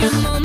Bye.